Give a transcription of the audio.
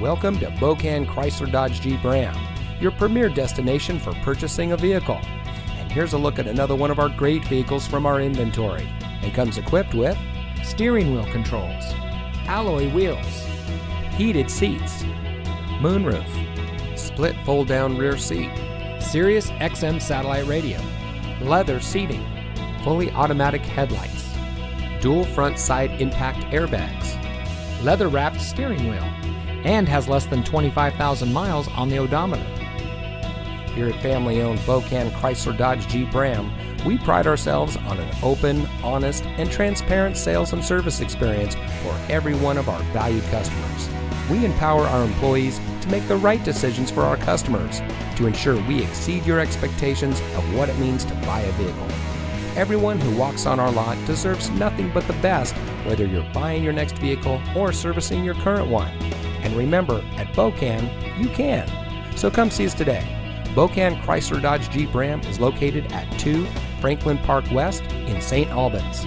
Welcome to Bokan Chrysler Dodge Jeep Ram, your premier destination for purchasing a vehicle. And here's a look at another one of our great vehicles from our inventory. And comes equipped with steering wheel controls, alloy wheels, heated seats, moonroof, split fold down rear seat, Sirius XM satellite radio, leather seating, fully automatic headlights, dual front side impact airbags, leather wrapped steering wheel, and has less than 25,000 miles on the odometer. Here at family owned Bokan Chrysler Dodge Jeep Ram, we pride ourselves on an open, honest, and transparent sales and service experience for every one of our valued customers. We empower our employees to make the right decisions for our customers to ensure we exceed your expectations of what it means to buy a vehicle. Everyone who walks on our lot deserves nothing but the best, whether you're buying your next vehicle or servicing your current one. And remember, at Bokan, you can. So come see us today. Bokan Chrysler Dodge Jeep Ram is located at 2 Franklin Park West in St. Albans.